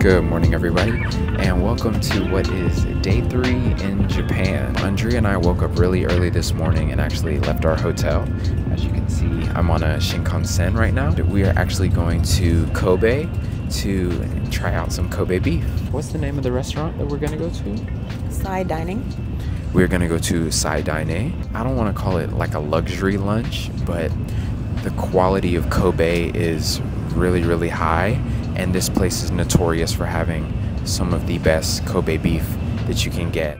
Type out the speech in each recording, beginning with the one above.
Good morning, everybody, and welcome to what is day three in Japan. Andrea and I woke up really early this morning and actually left our hotel. As you can see, I'm on a Shinkansen right now. We are actually going to Kobe to try out some Kobe beef. What's the name of the restaurant that we're gonna go to? Sai Dining. We're gonna go to Sai Dine. I don't want to call it like a luxury lunch, but the quality of Kobe is really, really high and this place is notorious for having some of the best Kobe beef that you can get.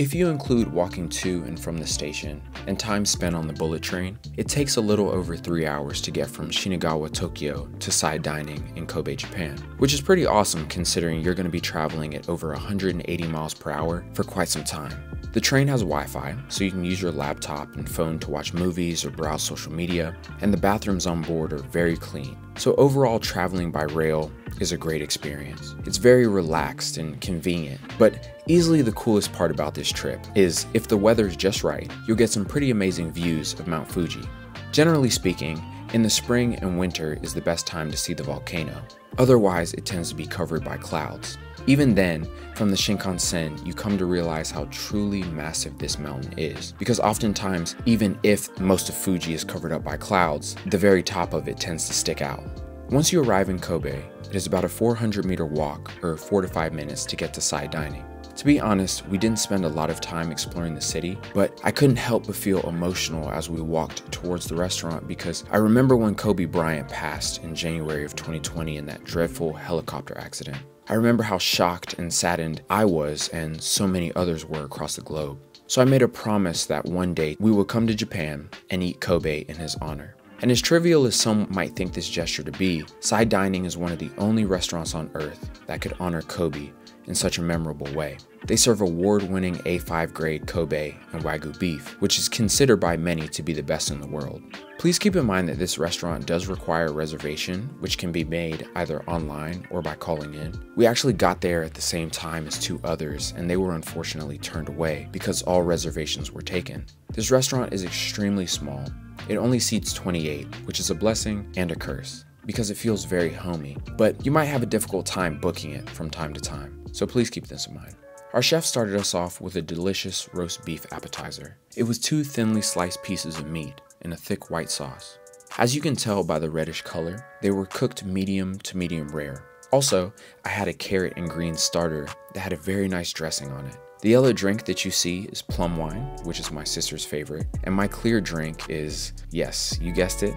If you include walking to and from the station and time spent on the bullet train, it takes a little over three hours to get from Shinagawa, Tokyo to Sai Dining in Kobe, Japan, which is pretty awesome considering you're going to be traveling at over 180 miles per hour for quite some time. The train has Wi-Fi, so you can use your laptop and phone to watch movies or browse social media, and the bathrooms on board are very clean. So overall, traveling by rail is a great experience. It's very relaxed and convenient, but easily the coolest part about this trip is if the weather's just right, you'll get some pretty amazing views of Mount Fuji. Generally speaking, in the spring and winter is the best time to see the volcano. Otherwise, it tends to be covered by clouds. Even then, from the Shinkansen, you come to realize how truly massive this mountain is. Because oftentimes, even if most of Fuji is covered up by clouds, the very top of it tends to stick out. Once you arrive in Kobe, it is about a 400 meter walk or 4 to 5 minutes to get to Sai Dining. To be honest, we didn't spend a lot of time exploring the city, but I couldn't help but feel emotional as we walked towards the restaurant because I remember when Kobe Bryant passed in January of 2020 in that dreadful helicopter accident. I remember how shocked and saddened I was and so many others were across the globe. So I made a promise that one day we would come to Japan and eat Kobe in his honor. And as trivial as some might think this gesture to be, Sai Dining is one of the only restaurants on earth that could honor Kobe in such a memorable way. They serve award-winning A5 grade Kobe and Wagyu beef, which is considered by many to be the best in the world. Please keep in mind that this restaurant does require a reservation, which can be made either online or by calling in. We actually got there at the same time as two others, and they were unfortunately turned away because all reservations were taken. This restaurant is extremely small. It only seats 28, which is a blessing and a curse because it feels very homey, but you might have a difficult time booking it from time to time, so please keep this in mind. Our chef started us off with a delicious roast beef appetizer. It was two thinly sliced pieces of meat in a thick white sauce. As you can tell by the reddish color, they were cooked medium to medium rare. Also, I had a carrot and green starter that had a very nice dressing on it. The yellow drink that you see is plum wine, which is my sister's favorite, and my clear drink is, yes, you guessed it,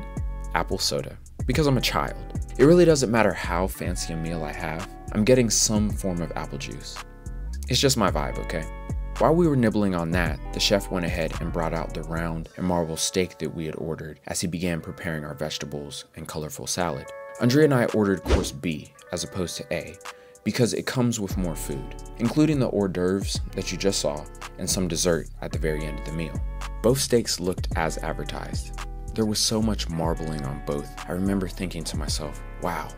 apple soda. Because I'm a child. It really doesn't matter how fancy a meal I have, I'm getting some form of apple juice. It's just my vibe, okay? While we were nibbling on that, the chef went ahead and brought out the round and marble steak that we had ordered as he began preparing our vegetables and colorful salad. Andrea and I ordered course B as opposed to A because it comes with more food, including the hors d'oeuvres that you just saw and some dessert at the very end of the meal. Both steaks looked as advertised. There was so much marbling on both, I remember thinking to myself, wow,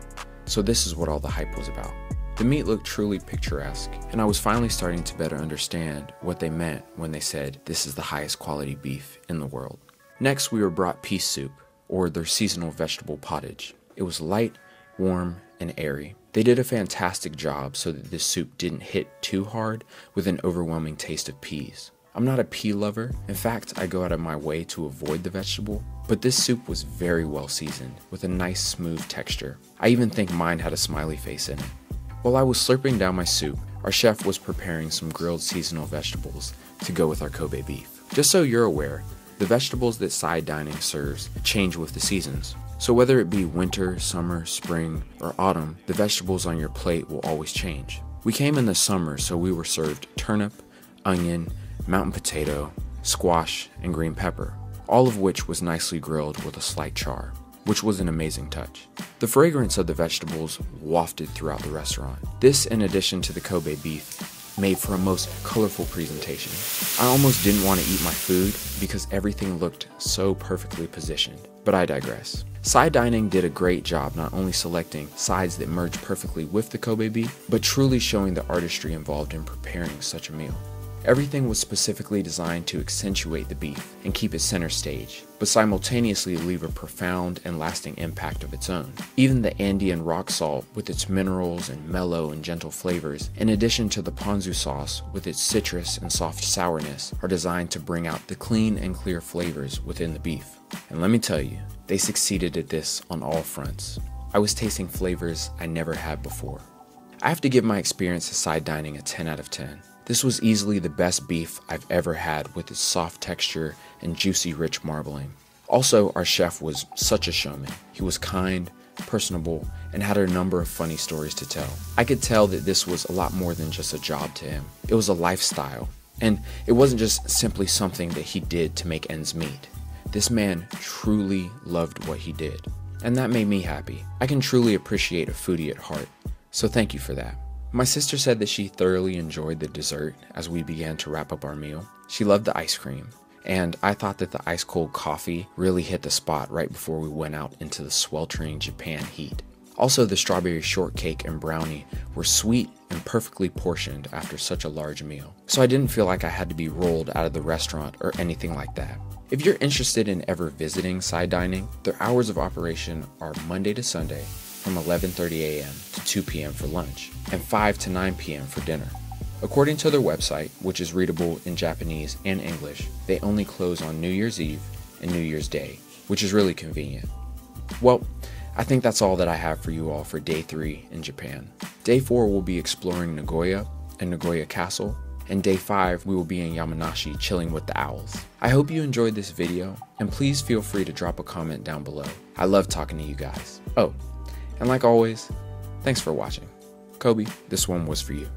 so this is what all the hype was about. The meat looked truly picturesque, and I was finally starting to better understand what they meant when they said this is the highest quality beef in the world. Next, we were brought pea soup, or their seasonal vegetable pottage. It was light, warm, and airy. They did a fantastic job so that this soup didn't hit too hard with an overwhelming taste of peas. I'm not a pea lover, in fact, I go out of my way to avoid the vegetable, but this soup was very well seasoned, with a nice smooth texture. I even think mine had a smiley face in it. While I was slurping down my soup, our chef was preparing some grilled seasonal vegetables to go with our Kobe beef. Just so you're aware, the vegetables that Sai Dining serves change with the seasons. So whether it be winter, summer, spring, or autumn, the vegetables on your plate will always change. We came in the summer, so we were served turnip, onion, mountain potato, squash, and green pepper, all of which was nicely grilled with a slight char which was an amazing touch. The fragrance of the vegetables wafted throughout the restaurant. This, in addition to the Kobe beef, made for a most colorful presentation. I almost didn't want to eat my food because everything looked so perfectly positioned, but I digress. Sai Dining did a great job not only selecting sides that merge perfectly with the Kobe beef, but truly showing the artistry involved in preparing such a meal. Everything was specifically designed to accentuate the beef and keep it center stage, but simultaneously leave a profound and lasting impact of its own. Even the Andean rock salt, with its minerals and mellow and gentle flavors, in addition to the ponzu sauce, with its citrus and soft sourness, are designed to bring out the clean and clear flavors within the beef. And let me tell you, they succeeded at this on all fronts. I was tasting flavors I never had before. I have to give my experience of Sai Dining a 10 out of 10. This was easily the best beef I've ever had with its soft texture and juicy, rich marbling. Also, our chef was such a showman. He was kind, personable, and had a number of funny stories to tell. I could tell that this was a lot more than just a job to him, it was a lifestyle. And it wasn't just simply something that he did to make ends meet. This man truly loved what he did. And that made me happy. I can truly appreciate a foodie at heart. So thank you for that. My sister said that she thoroughly enjoyed the dessert as we began to wrap up our meal. She loved the ice cream, and I thought that the ice cold coffee really hit the spot right before we went out into the sweltering Japan heat. Also, the strawberry shortcake and brownie were sweet and perfectly portioned after such a large meal, so I didn't feel like I had to be rolled out of the restaurant or anything like that. If you're interested in ever visiting Sai Dining, their hours of operation are Monday to Sunday from 11:30 a.m. to 2 p.m. for lunch and 5 to 9 p.m. for dinner. According to their website, which is readable in Japanese and English, they only close on New Year's Eve and New Year's Day, which is really convenient. Well, I think that's all that I have for you all for day 3 in Japan. Day 4 will be exploring Nagoya and Nagoya Castle, and day 5 we will be in Yamanashi chilling with the owls. I hope you enjoyed this video, and please feel free to drop a comment down below. I love talking to you guys. Oh, and like always, thanks for watching. Kobe, this one was for you.